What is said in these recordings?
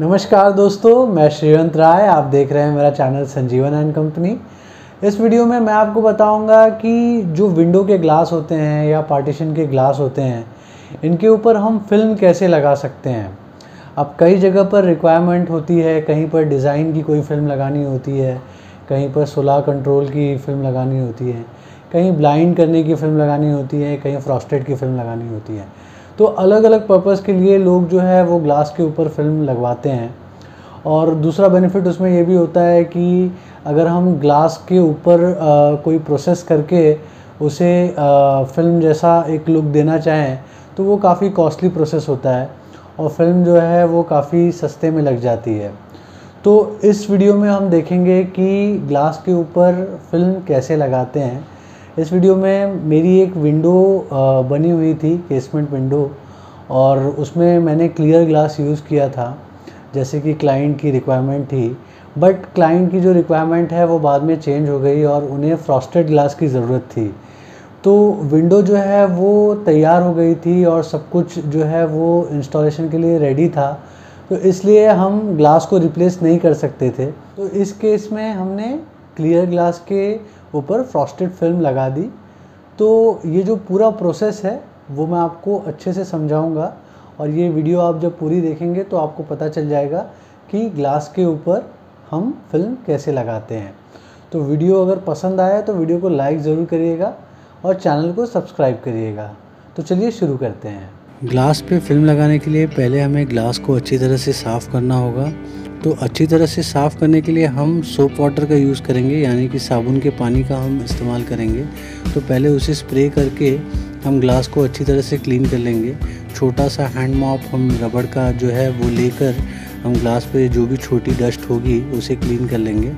नमस्कार दोस्तों, मैं श्रीवंत राय, आप देख रहे हैं मेरा चैनल संजीवन एंड कंपनी। इस वीडियो में मैं आपको बताऊँगा कि जो विंडो के ग्लास होते हैं या पार्टीशन के ग्लास होते हैं, इनके ऊपर हम फ़िल्म कैसे लगा सकते हैं। अब कई जगह पर रिक्वायरमेंट होती है, कहीं पर डिज़ाइन की कोई फ़िल्म लगानी होती है, कहीं पर सोलार कंट्रोल की फ़िल्म लगानी होती है, कहीं ब्लाइंड करने की फ़िल्म लगानी होती है, कहीं फ्रॉस्टेड की फ़िल्म लगानी होती है। तो अलग अलग पर्पज़ के लिए लोग जो है वो ग्लास के ऊपर फ़िल्म लगवाते हैं। और दूसरा बेनिफिट उसमें ये भी होता है कि अगर हम ग्लास के ऊपर कोई प्रोसेस करके उसे आ, फ़िल्म जैसा एक लुक देना चाहें तो वो काफ़ी कॉस्टली प्रोसेस होता है और फ़िल्म जो है वो काफ़ी सस्ते में लग जाती है। तो इस वीडियो में हम देखेंगे कि ग्लास के ऊपर फ़िल्म कैसे लगाते हैं। इस वीडियो में मेरी एक विंडो बनी हुई थी केसमेंट विंडो और उसमें मैंने क्लियर ग्लास यूज़ किया था, जैसे कि क्लाइंट की रिक्वायरमेंट थी। बट क्लाइंट की जो रिक्वायरमेंट है, वो बाद में चेंज हो गई और उन्हें फ्रॉस्टेड ग्लास की ज़रूरत थी। तो विंडो जो है, वो तैयार हो गई थी और सब कुछ जो है, वो इंस्टॉलेशन के लिए रेडी था। तो इसलिए हम ग्लास को रिप्लेस नहीं कर सकते थे। तो इस केस में हमने क्लियर ग्लास के ऊपर फ्रॉस्टेड फ़िल्म लगा दी। तो ये जो पूरा प्रोसेस है, वो मैं आपको अच्छे से समझाऊँगा और ये वीडियो आप जब पूरी देखेंगे तो आपको पता चल जाएगा कि ग्लास के ऊपर हम फ़िल्म कैसे लगाते हैं। तो वीडियो अगर पसंद आया तो वीडियो को लाइक ज़रूर करिएगा और चैनल को सब्सक्राइब करिएगा। तो चलिए शुरू करते हैं। ग्लास पे फ़िल्म लगाने के लिए पहले हमें ग्लास को अच्छी तरह से साफ़ करना होगा। तो अच्छी तरह से साफ़ करने के लिए हम सोप वाटर का यूज़ करेंगे यानी कि साबुन के पानी का हम इस्तेमाल करेंगे। तो पहले उसे स्प्रे करके हम ग्लास को अच्छी तरह से क्लीन कर लेंगे। छोटा सा हैंड मॉप हम रबड़ का जो है वो लेकर हम ग्लास पे जो भी छोटी डस्ट होगी उसे क्लीन कर लेंगे।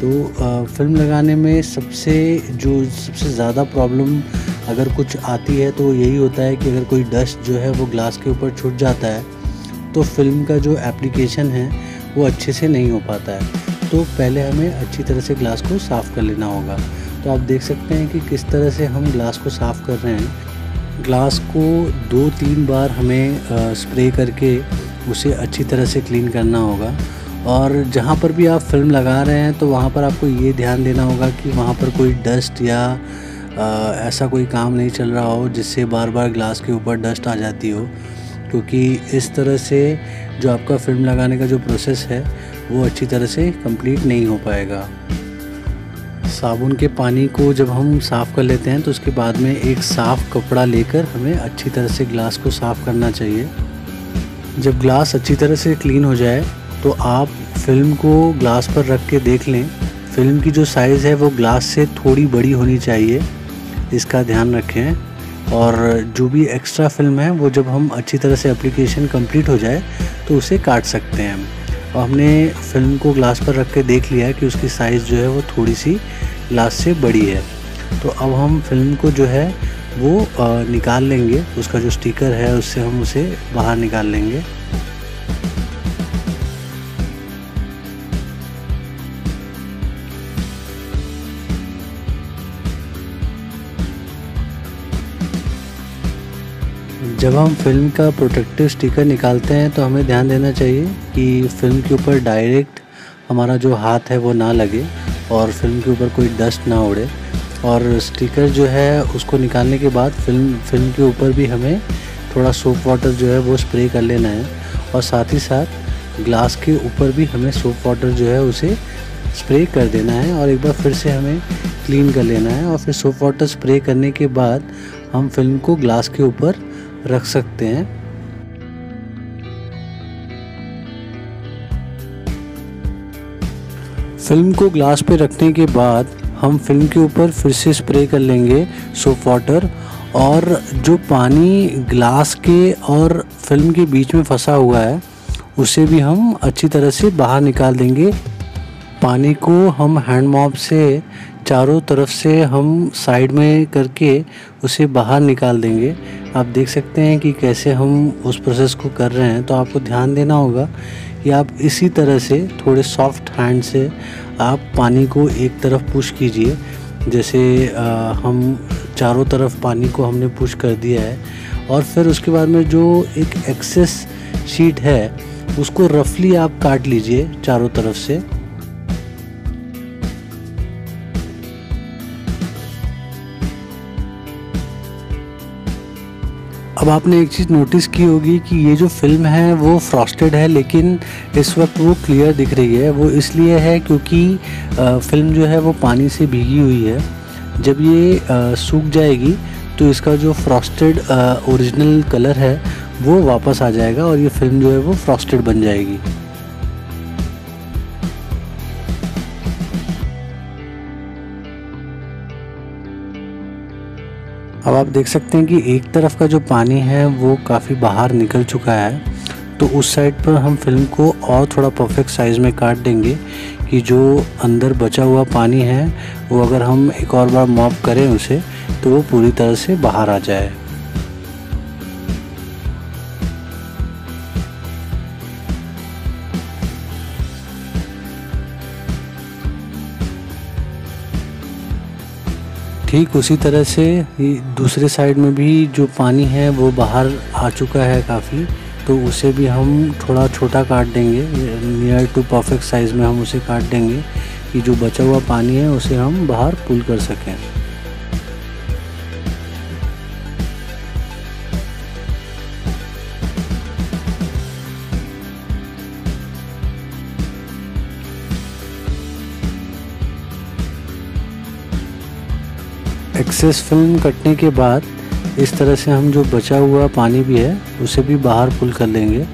तो आ, फ़िल्म लगाने में सबसे जो सबसे ज़्यादा प्रॉब्लम अगर कुछ आती है तो यही होता है कि अगर कोई डस्ट जो है वो ग्लास के ऊपर छुट जाता है तो फ़िल्म का जो एप्लीकेशन है वो अच्छे से नहीं हो पाता है। तो पहले हमें अच्छी तरह से ग्लास को साफ़ कर लेना होगा। तो आप देख सकते हैं कि किस तरह से हम ग्लास को साफ़ कर रहे हैं। ग्लास को दो तीन बार हमें स्प्रे करके उसे अच्छी तरह से क्लीन करना होगा। और जहाँ पर भी आप फ़िल्म लगा रहे हैं तो वहाँ पर आपको ये ध्यान देना होगा कि वहाँ पर कोई डस्ट या आ, ऐसा कोई काम नहीं चल रहा हो जिससे बार बार ग्लास के ऊपर डस्ट आ जाती हो। क्योंकि इस तरह से जो आपका फ़िल्म लगाने का जो प्रोसेस है, वो अच्छी तरह से कंप्लीट नहीं हो पाएगा। साबुन के पानी को जब हम साफ़ कर लेते हैं तो उसके बाद में एक साफ़ कपड़ा लेकर हमें अच्छी तरह से ग्लास को साफ़ करना चाहिए। जब ग्लास अच्छी तरह से क्लीन हो जाए तो आप फ़िल्म को ग्लास पर रख के देख लें। फ़िल्म की जो साइज़ है, वो ग्लास से थोड़ी बड़ी होनी चाहिए। इसका ध्यान रखें। और जो भी एक्स्ट्रा फ़िल्म है, वो जब हम अच्छी तरह से एप्लीकेशन कंप्लीट हो जाए तो उसे काट सकते हैं हम। और हमने फ़िल्म को ग्लास पर रख के देख लिया कि उसकी साइज़ जो है वो थोड़ी सी ग्लास से बड़ी है। तो अब हम फ़िल्म को जो है वो निकाल लेंगे। उसका जो स्टिकर है, उससे हम उसे बाहर निकाल लेंगे। जब हम फ़िल्म का प्रोटेक्टिव स्टिकर निकालते हैं तो हमें ध्यान देना चाहिए कि फ़िल्म के ऊपर डायरेक्ट हमारा जो हाथ है वो ना लगे और फ़िल्म के ऊपर कोई डस्ट ना उड़े। और स्टिकर जो है, उसको निकालने के बाद फ़िल्म फ़िल्म के ऊपर भी हमें थोड़ा सोप वाटर जो है वो स्प्रे कर लेना है। और साथ ही साथ ग्लास के ऊपर भी हमें सोप वाटर जो है उसे स्प्रे कर देना है और एक बार फिर से हमें क्लीन कर लेना है। और फिर सोप वाटर स्प्रे करने के बाद हम फ़िल्म को ग्लास के ऊपर रख सकते हैं। फ़िल्म को ग्लास पे रखने के बाद हम फ़िल्म के ऊपर फिर से स्प्रे कर लेंगे सोप वाटर और जो पानी ग्लास के और फ़िल्म के बीच में फंसा हुआ है, उसे भी हम अच्छी तरह से बाहर निकाल देंगे। पानी को हम हैंड मॉप से चारों तरफ़ से हम साइड में करके उसे बाहर निकाल देंगे। आप देख सकते हैं कि कैसे हम उस प्रोसेस को कर रहे हैं तो आपको ध्यान देना होगा कि आप इसी तरह से थोड़े सॉफ्ट हैंड से आप पानी को एक तरफ़ पुश कीजिए। जैसे आ, हम चारों तरफ़ पानी को हमने पुश कर दिया है और फिर उसके बाद में जो एक एक्सेस शीट है उसको रफली आप काट लीजिए चारों तरफ़ से। अब आपने एक चीज़ नोटिस की होगी कि ये जो फ़िल्म है वो फ्रॉस्टेड है, लेकिन इस वक्त वो क्लियर दिख रही है। वो इसलिए है क्योंकि फ़िल्म जो है वो पानी से भीगी हुई है। जब ये सूख जाएगी तो इसका जो फ्रॉस्टेड ओरिजिनल कलर है, वो वापस आ जाएगा और ये फ़िल्म जो है वो फ्रॉस्टेड बन जाएगी। अब आप देख सकते हैं कि एक तरफ़ का जो पानी है वो काफ़ी बाहर निकल चुका है तो उस साइड पर हम फ़िल्म को और थोड़ा परफेक्ट साइज़ में काट देंगे कि जो अंदर बचा हुआ पानी है, वो अगर हम एक और बार मॉप करें उसे तो वो पूरी तरह से बाहर आ जाए। ठीक उसी तरह से दूसरे साइड में भी जो पानी है, वो बाहर आ चुका है काफ़ी तो उसे भी हम थोड़ा छोटा काट देंगे। नियर टू परफेक्ट साइज़ में हम उसे काट देंगे कि जो बचा हुआ पानी है, उसे हम बाहर पुल कर सकें। एक्सेस फ़िल्म कटने के बाद इस तरह से हम जो बचा हुआ पानी भी है, उसे भी बाहर पुल कर लेंगे।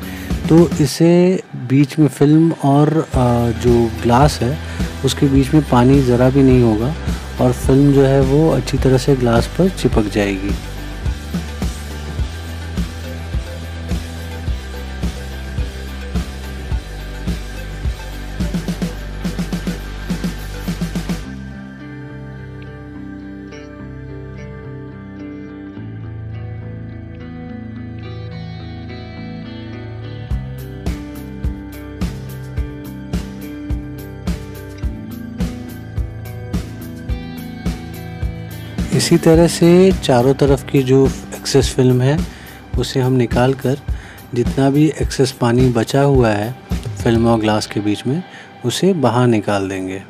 तो इसे बीच में फ़िल्म और जो ग्लास है, उसके बीच में पानी ज़रा भी नहीं होगा और फ़िल्म जो है वो अच्छी तरह से ग्लास पर चिपक जाएगी। इसी तरह से चारों तरफ़ की जो एक्सेस फ़िल्म है, उसे हम निकाल कर जितना भी एक्सेस पानी बचा हुआ है फ़िल्म और ग्लास के बीच में, उसे बाहर निकाल देंगे।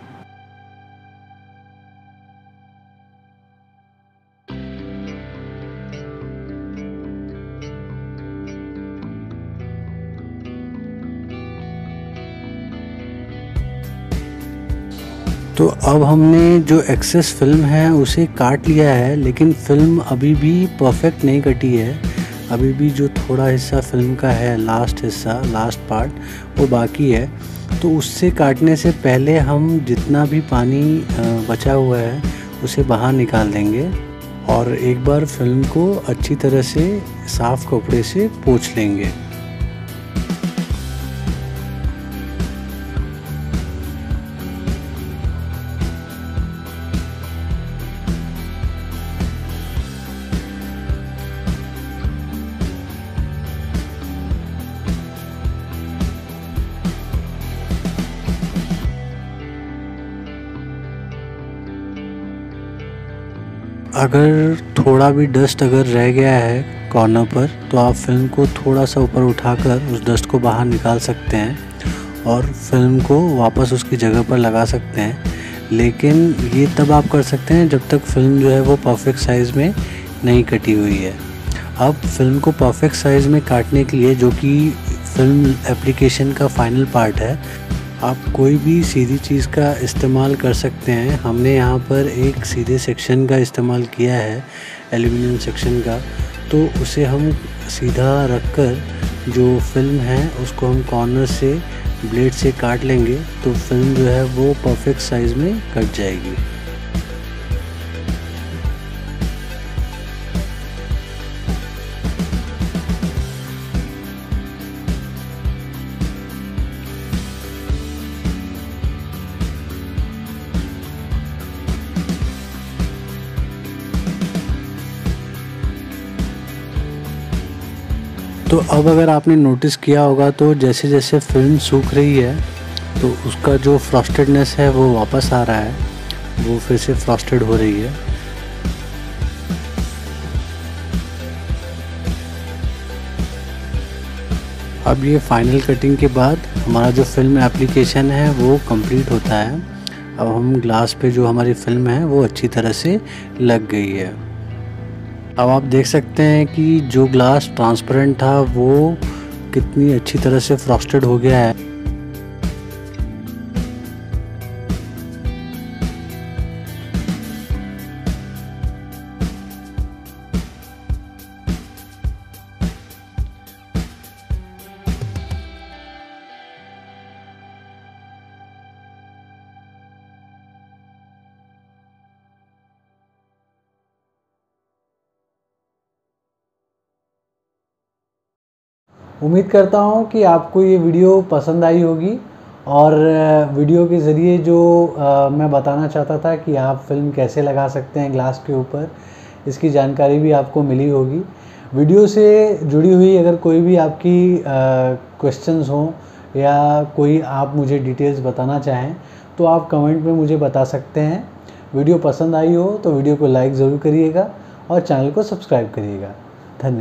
तो अब हमने जो एक्सेस फ़िल्म है, उसे काट लिया है, लेकिन फ़िल्म अभी भी परफेक्ट नहीं कटी है। अभी भी जो थोड़ा हिस्सा फ़िल्म का है लास्ट हिस्सा लास्ट पार्ट वो बाकी है। तो उससे काटने से पहले हम जितना भी पानी बचा हुआ है, उसे बाहर निकाल देंगे और एक बार फ़िल्म को अच्छी तरह से साफ़ कपड़े से पोछ लेंगे। अगर थोड़ा भी डस्ट अगर रह गया है कॉर्नर पर तो आप फ़िल्म को थोड़ा सा ऊपर उठाकर उस डस्ट को बाहर निकाल सकते हैं और फ़िल्म को वापस उसकी जगह पर लगा सकते हैं। लेकिन ये तब आप कर सकते हैं जब तक फ़िल्म जो है वो परफेक्ट साइज़ में नहीं कटी हुई है। अब फ़िल्म को परफेक्ट साइज़ में काटने के लिए जो कि फ़िल्म एप्लीकेशन का फाइनल पार्ट है आप कोई भी सीधी चीज़ का इस्तेमाल कर सकते हैं। हमने यहाँ पर एक सीधे सेक्शन का इस्तेमाल किया है, एल्यूमिनियम सेक्शन का। तो उसे हम सीधा रख कर जो फ़िल्म है, उसको हम कॉर्नर से, ब्लेड से काट लेंगे तो फ़िल्म जो है वो परफेक्ट साइज़ में कट जाएगी। तो अब अगर आपने नोटिस किया होगा तो जैसे जैसे फ़िल्म सूख रही है तो उसका जो फ्रॉस्टेडनेस है वो वापस आ रहा है। वो फिर से फ्रॉस्टेड हो रही है। अब ये फाइनल कटिंग के बाद हमारा जो फ़िल्म एप्लीकेशन है वो कंप्लीट होता है। अब हम ग्लास पे जो हमारी फ़िल्म है वो अच्छी तरह से लग गई है। अब आप देख सकते हैं कि जो ग्लास ट्रांसपेरेंट था, वो कितनी अच्छी तरह से फ्रॉस्टेड हो गया है। उम्मीद करता हूँ कि आपको ये वीडियो पसंद आई होगी और वीडियो के ज़रिए जो आ, मैं बताना चाहता था कि आप फ़िल्म कैसे लगा सकते हैं ग्लास के ऊपर इसकी जानकारी भी आपको मिली होगी। वीडियो से जुड़ी हुई अगर कोई भी आपकी क्वेश्चंस हों या कोई आप मुझे डिटेल्स बताना चाहें तो आप कमेंट में मुझे बता सकते हैं। वीडियो पसंद आई हो तो वीडियो को लाइक ज़रूर करिएगा और चैनल को सब्सक्राइब करिएगा। धन्यवाद।